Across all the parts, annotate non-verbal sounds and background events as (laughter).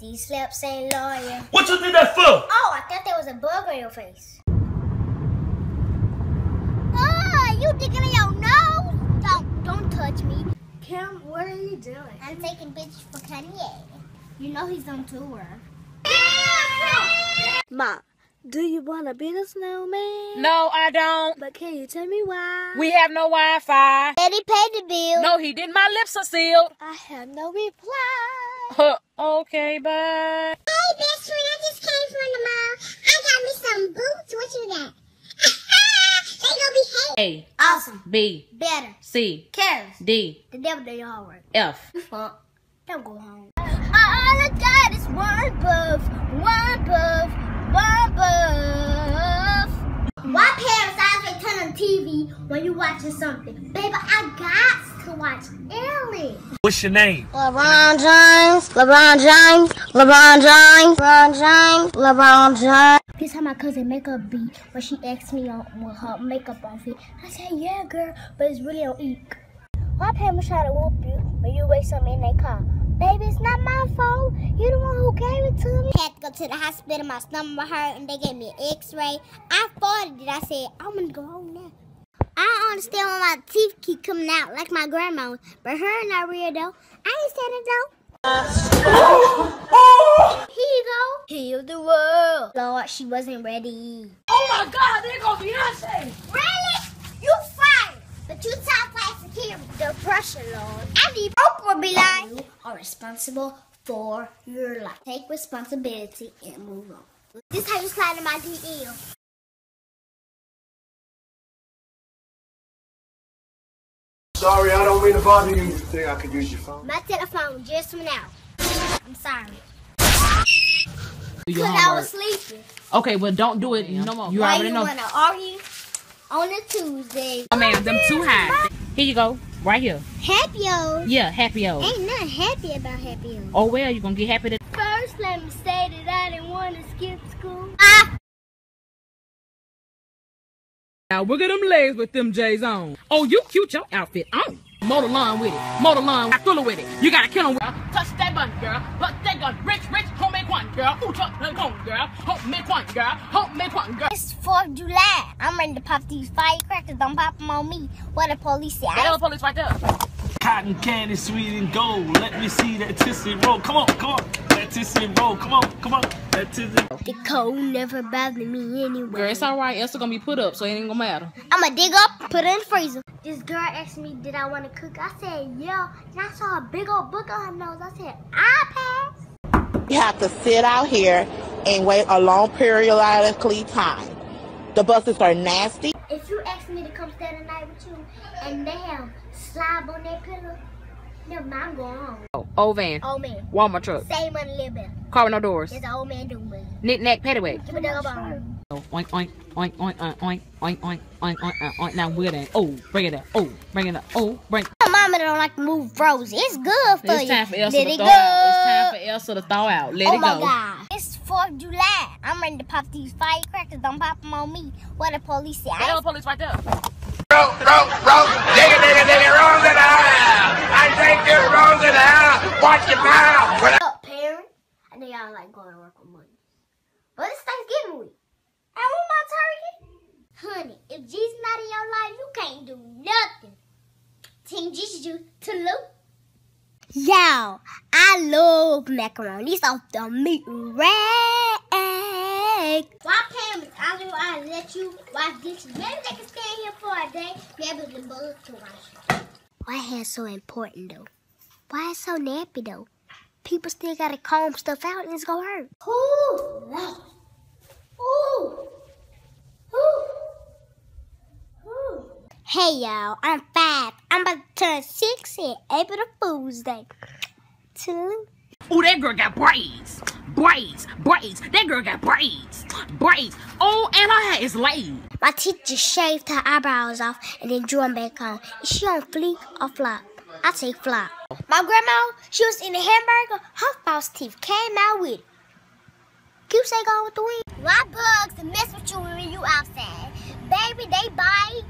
These slaps ain't loyal. What you did that for? Oh, I thought there was a bug on your face. Oh, you digging in your nose? Don't, don't touch me. Kim, what are you doing? I'm taking pictures for Kanye. You know he's on tour. Ma, do you want to be the snowman? No, I don't. But can you tell me why? We have no Wi-Fi. Daddy paid the bill. No, he didn't. My lips are sealed. I have no reply. Okay, bye. Hey, best friend, I just came from the mall. I got me some boots. What you got? (laughs) they gonna be hate. A, Awesome. B, Better. C, Cares. D, The devil did your homework. F. Fuck. Don't go home. All I got is one buff, one buff, one buff. Why parents always turn on TV when you watching something? Baby, I got to watch Ellen. What's your name? LeBron James, LeBron James, LeBron James, LeBron James, LeBron James. This how my cousin make makeup be when she asked me on with her makeup on fit. I said, yeah, girl, but it's really on eek. My parents try to whoop you when you waste something in their car. Baby, it's not my fault. You the one who gave it to me. I had to go to the hospital. My stomach hurt, and they gave me an X-ray. I farted it. I said, I'm gonna go home now. I don't understand why my teeth keep coming out like my grandma, but her not real though. I ain't said it though. Here you go. Heal the world. Lord, she wasn't ready. Oh my God, there goes Beyonce. Really? You fired. But you talk like security. The pressure, Lord. I need Oprah be like. You are responsible for your life. Take responsibility and move on. This how you slide in my DM. Sorry, I don't mean to bother you. You think I could use your phone? My telephone just went out. I'm sorry. Do your Because I was homework. sleeping. Okay, well, don't do it no more. You Why already you know. want to argue on a Tuesday? Oh, man, them too high. Here you go. Right here. Happy-o. Yeah, happy o. Ain't nothing happy about happy-o. Oh, well, you're gonna get happy to. First, let me say that I didn't want to skip school. Ah! Now, look at them legs with them J's on. Oh, you cute your outfit on. Mow the lawn with it. Mow the lawn. Fill it with it. You gotta kill him with Touch that button, girl. Touch that gun. Rich, rich, homemade one, girl. Ooh, touch that gun, girl. Homemade one, girl. Homemade one, girl. It's 4th of July. I'm ready to pop these firecrackers. Don't pop them on me. What the police say? That I other police right there. Cotton candy, sweet and gold. Let me see that tissy roll. Come on, come on. That tissy roll. Come on, come on. That tissy. The cold never bothered me anyway. Girl, it's alright. Elsa gonna be put up, so it ain't gonna matter. I'ma dig up, put it in the freezer. This girl asked me, did I want to cook? I said, yeah. And I saw a big old book on her nose. I said, I pass. You have to sit out here and wait a long periodically time. The buses are nasty. If you ask me to come stay the night with you and they have slob on their pillow, never mind, I'm going home. Oh, old van. Old man. Walmart truck. Save money a little bit. Car with no doors. There's an old man doing money. Knick knack, paddywhack. Give me the bone. Oh, oink, oink, oink, oink, oink, oink, oink, oink, oink, oink, oink, oink. Now we're that. Oh, bring it up. Oh, bring it up. Oh, bring. My mama don't like to move frozen. It's good for It's you. time for Elsa Let to it thaw go. out. It's time for Elsa to thaw out. Let oh it my. God. It's 4th of July. I'm ready to pop these firecrackers. Don't pop them on me. What the police say? That I other police right there. Roll, roll, roll. Digga, digga, digga, rolls in the house. I think it rolls in the house. Watch your mouth. When I- up, parent. I know y'all like going to work on Monday. But it's Thanksgiving week. I want my turkey. Honey, if Jesus not in your life, you can't do nothing. To Luke. Yo, I love macaroni. Off the meat rack. Why I will I let you wash dishes. Maybe they can stay here for a day. Maybe the bullets to wash. Why hair so important though? Why it's so nappy though? People still gotta comb stuff out and it's gonna hurt. Ooh. Ooh. Ooh. Ooh. Hey y'all, I'm. I'm about to turn six in April Fool's Day. Two. Oh, that girl got braids. Braids. Braids. That girl got braids. Braids. Oh, and her hair is laid. My teacher shaved her eyebrows off and then drew them back on. Is she on fleek or flop? I say flop. My grandma, she was in a hamburger. Her false teeth came out with it. Keep say going with the wind. Why bugs to mess with you when you outside? Baby, they bite.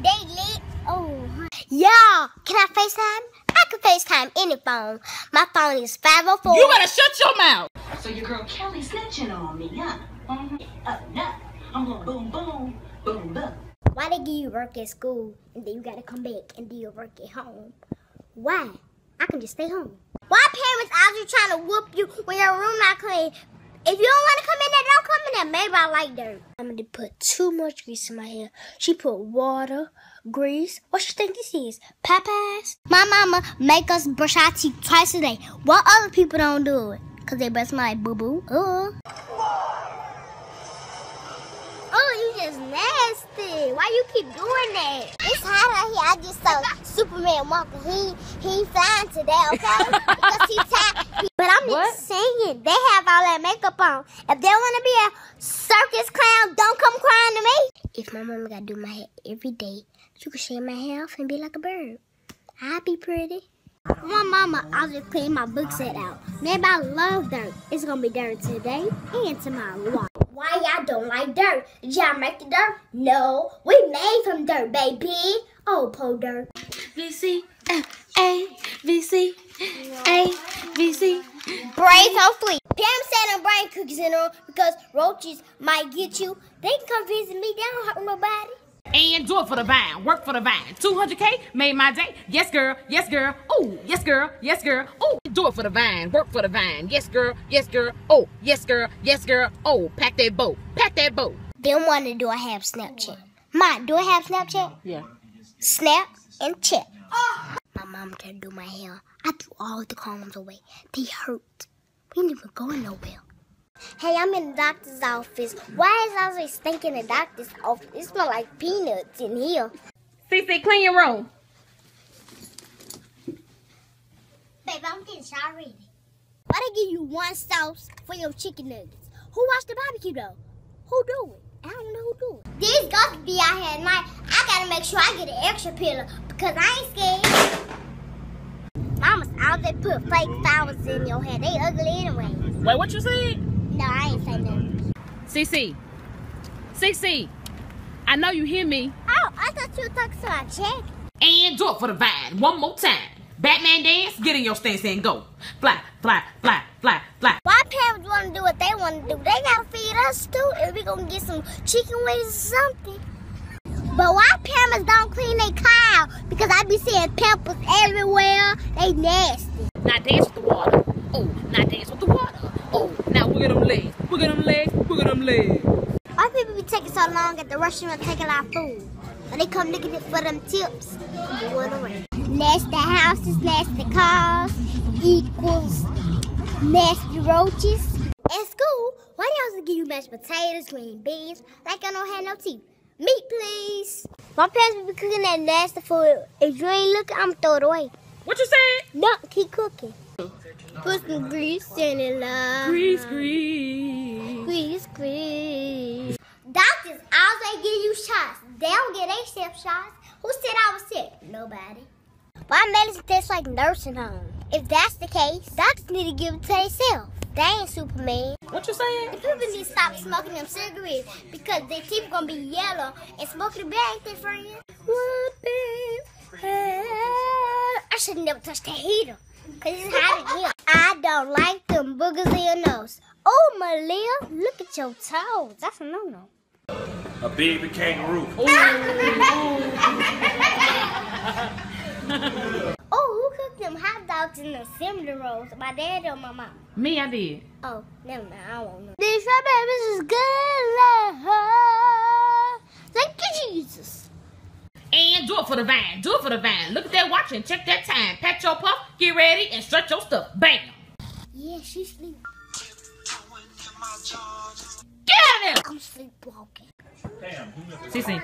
They lick. Oh. Y'all, can I FaceTime? I can FaceTime any phone. My phone is 504. You better shut your mouth. So your girl Kelly snitching on me, huh? Mm-hmm. Uh, no. I'm gonna boom, boom, boom, boom. Why they give you work at school and then you gotta come back and do your work at home? Why? I can just stay home. Why parents out here trying to whoop you when your room not clean? If you don't want to come in there, don't come in there. Maybe I like dirt. I'm gonna put too much grease in my hair. She put water, grease. What you think this is? Papas? My mama make us brush our teeth twice a day. What other people don't do it? Cause they brush my boo boo. Uh. Oh, you just nasty. Why you keep doing that? It's hot out here. I just saw Superman walking. He he flying today, okay? (laughs) because he's tired. But I'm just saying, they have all that makeup on. If they want to be a circus clown, don't come crying to me. If my mama got to do my hair every day, she could shave my hair off and be like a bird. I'd be pretty. My mama, I'll just clean my book set out. Maybe I love dirt. It's gonna be dirt today and tomorrow. Why? Y'all don't like dirt? Did y'all make the dirt? No, we made from dirt, baby. Oh, po dirt. VC, A, VC, A, VC. On fleek. Pam said I'm brain cookies in her because roaches might get you. They can come visit me. They don't hurt nobody. And do it for the vine. Work for the vine. 200K made my day. Yes, girl. Yes, girl. Oh, yes, girl. Yes, girl. Oh, do it for the vine. Work for the vine. Yes, girl. Yes, girl. Oh, yes, girl. Yes, girl. Oh, pack that boat. Pack that boat. Then want to do I have Snapchat? Ma, do I have Snapchat? Yeah. Snap and chat. My mom tried to do my hair. I threw all the combs away. They hurt. We ain't even going nowhere. Hey, I'm in the doctor's office. Why is I always stinking in the doctor's office? It smells like peanuts in here. CeCe, clean your room. Babe, I'm getting shot ready. Why they give you one sauce for your chicken nuggets? Who watched the barbecue though? Who do it? I don't know who do it. These got to be out here at night. I gotta make sure I get an extra pillow because I ain't scared. Mama's out there put fake flowers in your hair. They ugly anyway. Wait, what you said? No, I ain't saying nothing. CeCe. CeCe. I know you hear me. Oh, I thought you were talking to my check. And do it for the vine. One more time. Batman dance. Get in your stance and go. Fly, fly, fly, fly, fly. Why parents want to do what they want to do? They gotta feed us too. and we gonna get some chicken wings or something. But why parents don't clean their car? Because I be seeing pimples everywhere. They nasty. Not dance with the water. Oh, not dance with the water. Oh, at them legs. Look at them legs. Look at them legs. Why people be taking so long at the restaurant taking our food? When they come looking for them tips, away. Nasty houses, nasty cars equals nasty roaches. At school, why they also give you mashed potatoes, green beans, like I don't have no teeth? Meat, please. My parents be cooking that nasty food. If you ain't looking, I'm throw it away. What you said? No, keep cooking. Put some grease in it, love. Grease, grease. Grease, grease. Doctors always give you shots. They don't get themselves shots. Who said I was sick? Nobody. Why medicine tastes like nursing home? If that's the case, doctors need to give it to themselves. They ain't Superman. What you saying? The people need to stop smoking them cigarettes because their teeth gonna be yellow and smoking the bag, their friend. What I should never touch the heater because it's hot in here. I don't like them boogers in your nose. Oh, Malia, look at your toes. That's a no-no. A baby kangaroo. (laughs) Oh, who cooked them hot dogs and the cinnamon rolls? My dad or my mom? Me, I did. Oh, never mind. I won't know. These strawberries is good, love. Thank you, Jesus. And do it for the vine. Do it for the vine. Look at that watch and check that time. Pat your puff, get ready, and stretch your stuff. Bam. Yeah, she's sleeping. Get out of there. I'm sleepwalking. CeCe.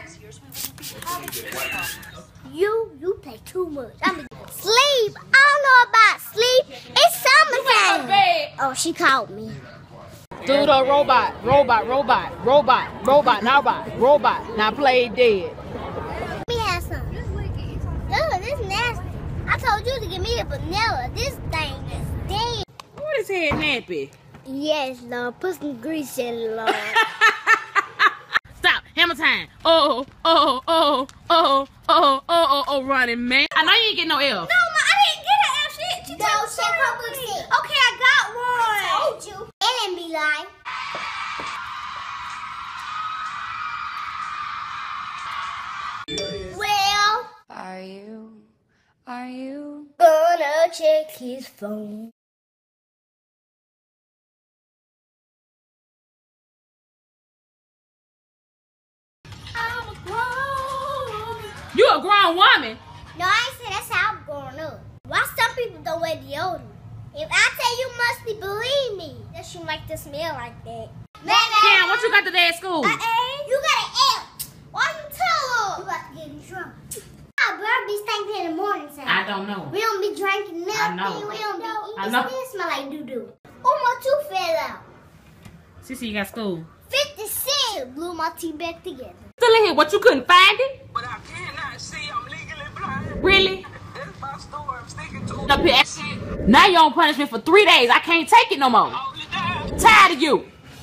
You, you play too much. I'm sleep. I don't know about sleep. It's summertime. bed. Oh, she called me. Do the robot, robot, robot, robot, robot, now robot, robot. Now play dead. Let me have some. Ugh, this nasty. I told you to give me a vanilla. This thing is dead. What is head nappy? Yes, Lord. Put some grease in it, Lord. (laughs) Stop. Hammer time. Oh, oh, oh, oh, oh, oh, oh, oh, running, man. I know you ain't getting no L. No, ma, I didn't get No, check her book said. Okay, I got one. I told you. And be like. Check his phone. I'm a grown. You a grown woman. No, I ain't say that's how I'm growing up. Why some people don't wear deodorant? If I tell you, must believe me. That you like to smell like that. Cam, what you got today at school? Uh, you got an L. Why you tell her? You about to get in trouble. Our bird be stinking in the morning time. I don't know. We don't be drinking nothing. know. We don't be eating. I know. It smell like doo-doo. Oh, my tooth fell out. Sissy, you got school. 50 cent. Blew my teeth back together. Still in here. What you couldn't find it? But I cannot see. I'm legally blind. Really? That's my story. I'm sticking to Up here. Now you on punishment for three days. I can't take it no more. Hold it down. Tired of you.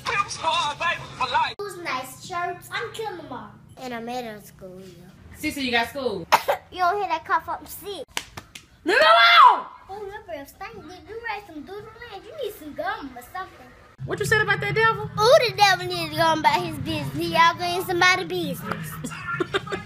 Pimp squad, baby, for life. Those nice shirts. I'm killing them all. And I'm at school, yeah. Sissy, you got school. (coughs) You don't hear that cough up sick. Leave me alone. Oh, your breath stink. Did you write some doodle land? You need some gum or something. What you said about that devil? Ooh, the devil needs to go about his business. He out in somebody's business. (laughs)